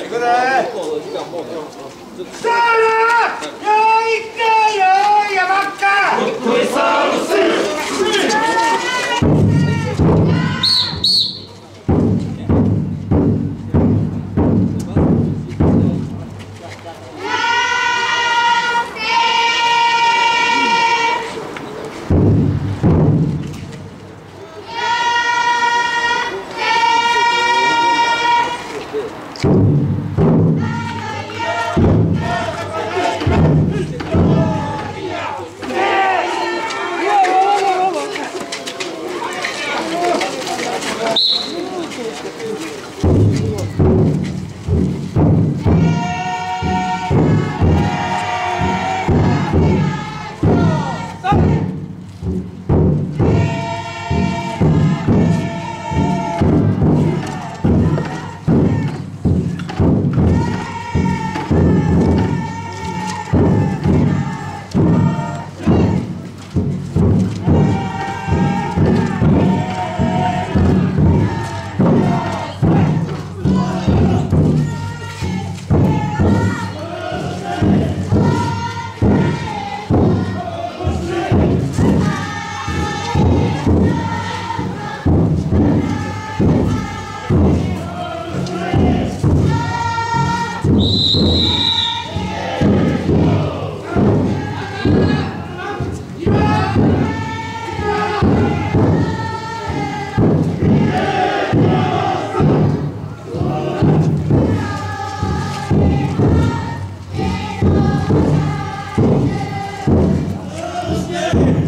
よくかよいやばっか。Amen.